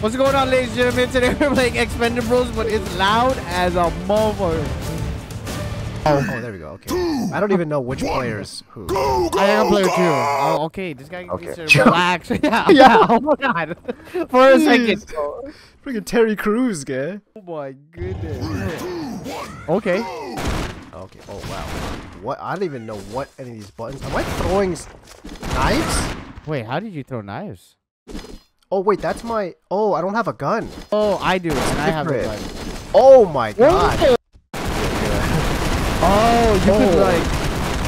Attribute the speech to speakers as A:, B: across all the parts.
A: What's going on, ladies and gentlemen? Today we're playing Expendabros, but it's loud as a motherfucker.
B: Oh, oh, there we go. Okay. I don't even know which players who.
A: I am a player too. Oh, okay. This guy
B: Okay.
A: needs to relax. yeah.
B: Yeah.
A: Oh my god. For a second.
B: Jeez. Freaking Terry Crews, guy.
A: Oh my goodness. Okay.
B: Okay. Oh wow. What? I don't even know what any of these buttons. Am I throwing knives?
A: Wait, how did you throw knives?
B: Oh wait, that's my. Oh, I don't have a gun.
A: Oh, I do, and I have a gun.
B: Oh my god.
A: Oh, you could
B: Oh.
A: like.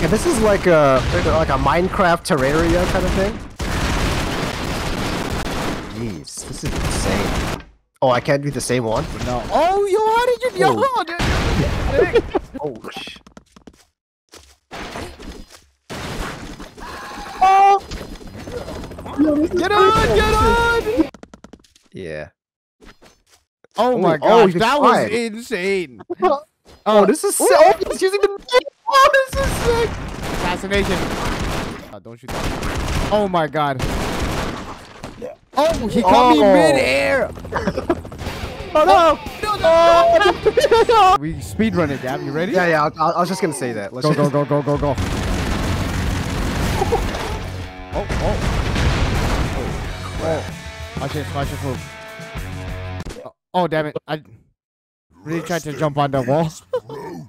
B: Yeah, this is like a like a Minecraft Terraria kind of thing. Jeez, this is insane. Oh, I can't do the same one.
A: No. Oh, yo, how did you? Yo,
B: Oh.
A: dude.
B: Oh sh. Oh!
A: Get on, get on!
B: Yeah.
A: Oh
B: Oh,
A: my
B: oh,
A: gosh,
B: you can
A: that was insane.
B: Oh, oh, oh, this is sick. Oh, he's using the. Oh, this is sick.
A: Assassination. Oh, don't shoot that. Oh my god. Oh, he caught me
B: Oh.
A: mid-air.
B: Oh no! Oh. oh.
A: We speed run it, Gab. You ready?
B: Yeah, yeah. I, I was just gonna say that. Let's
A: Go,
B: just-
A: go, go, go, go, go. Oh. Watch this, watch this move. Oh, oh, damn it. I really tried to jump on the wall.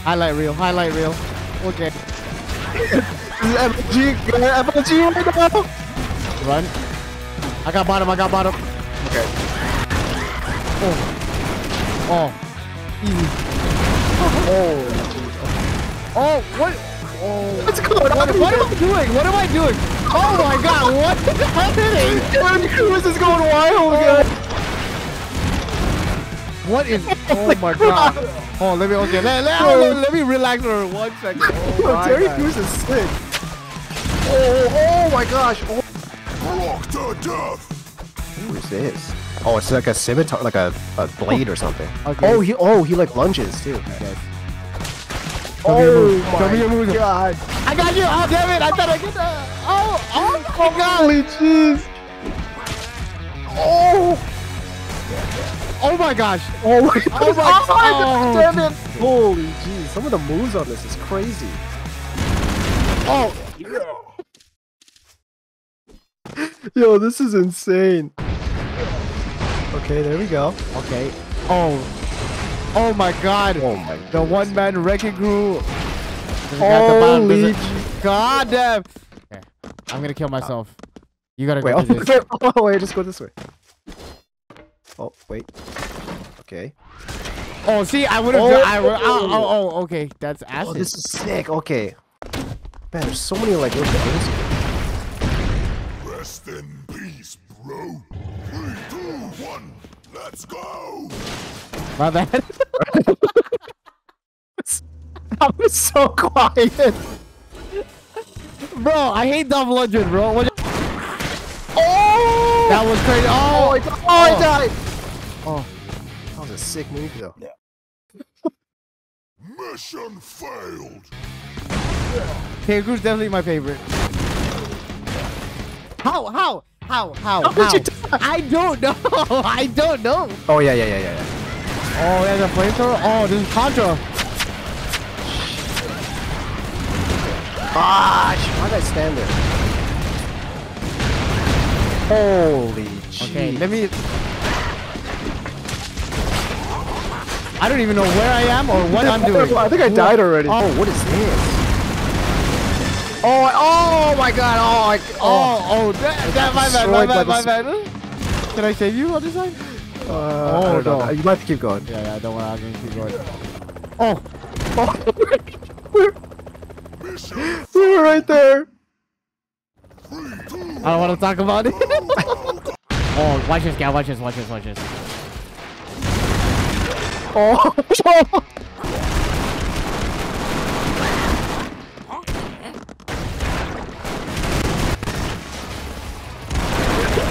A: highlight reel, highlight reel. Okay.
B: This is MLG, MLG right now.
A: Run. I got bottom, I got bottom.
B: Okay.
A: Oh. Oh. Easy.
B: Oh.
A: Oh, what? Oh.
B: What's going
A: What,
B: on?
A: what am I doing? What am I doing? Oh my god, what is happening?
B: Terry Crews is going wild, guys.
A: What is? Oh my god. Oh, let me. Okay, let, let, let, let me relax for one second. Oh
B: Yo, Terry
A: God.
B: Crews is sick. Oh, oh my gosh. Oh. Who is this? Oh, it's like a scimitar, like a, a blade or something.
A: Okay.
B: Oh, he oh he like lunges too.
A: Okay.
B: Oh
A: Show me your move.
B: god.
A: I got you. Oh damn it! I thought I could. Uh, oh, my
B: jeez. Oh.
A: Oh my gosh.
B: Oh my god.
A: Oh my-
B: Oh, damn it. Holy jeez. Some of the moves on this is crazy.
A: Oh.
B: Yo, this is insane. Okay, there we go.
A: Okay. Oh. Oh my god.
B: Oh my
A: The one man wrecking crew. Doesn't got
B: Holy
A: God damn. Okay. I'm gonna kill myself. You gotta
B: Wait,
A: go
B: oh,
A: through this.
B: oh, wait, just go this way. Oh, wait. Okay.
A: Oh, see, I would have.
B: Oh.
A: I would. Oh, oh, oh, okay. That's acid.
B: Oh, this is sick. Okay. Man, there's so many like little things.
C: Rest in peace, bro. Three, two, one, let's go!
A: My bad.
B: I was so quiet.
A: Bro, I hate double lunges, bro. What?
B: Oh!
A: That was crazy.
B: Oh,
A: Oh,
B: I, di- oh, I
A: Oh.
B: died.
A: oh.
B: That was a sick move, though. Yeah.
C: Mission failed!
A: Terry Crews definitely my favorite. How? How? How? How?
B: How did
A: How?
B: you?
A: I don't know. I don't know.
B: Oh, yeah, yeah, yeah, yeah, yeah.
A: Oh, there's a flamethrower. Oh, this is Contra.
B: Ah, why did I stand there? Holy jeez.
A: Okay, let me. I don't even know where I am or what I'm doing.
B: I think I died already.
A: Oh.
B: Oh, what is this? Oh, I- oh my god. Oh, I,
A: Oh, oh, that, that my bad, my bad, my bad. Can I save you on this side?
B: Uh,
A: Oh, no.
B: You might have to keep going.
A: Yeah, yeah, don't worry, I'm gonna keep going. Oh,
C: Mission
B: we were right there.
A: I don't want to talk about it. oh, watch this, guy, watch this, watch this, watch this.
B: Oh.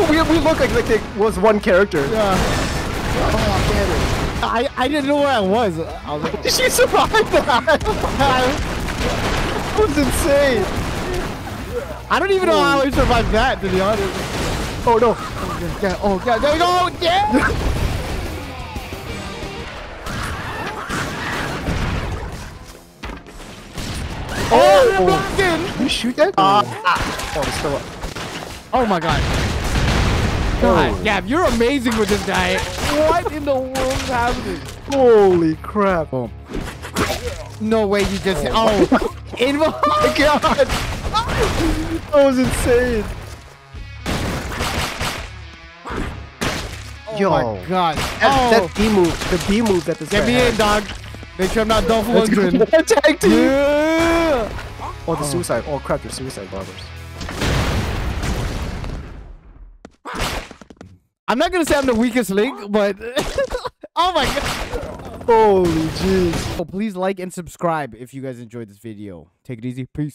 B: we, we look like, like it was one character.
A: Yeah.
B: Oh, damn it.
A: I, I didn't know where I was. I was like,
B: Did she survive that? That was insane.
A: I don't even know how I survived that, to be honest.
B: Oh no.
A: yeah, oh, oh, yeah. Oh, yeah, there you go. Yeah. Oh, you're blocking.
B: You shoot that? Uh, oh. Ah. oh, it's still up.
A: Oh my god. God,
B: Oh.
A: Gab, you're amazing with this guy. What in the world is happening?
B: Holy crap.
A: Boom. No way you just oh, invo oh my
B: God. that was insane.
A: Oh
B: Yo.
A: my god.
B: That,
A: oh,
B: that B move, the B move that this
A: get me
B: had.
A: in, dog. Make sure I'm not
B: Let's go.
A: Lundgren.
B: Tag team.
A: Yeah.
B: Oh, the suicide. Oh, crap, they're suicide bombers.
A: I'm not gonna say I'm the weakest link, but oh my god.
B: Holy jeez.
A: Oh, please like and subscribe if you guys enjoyed this video. Take it easy. Peace.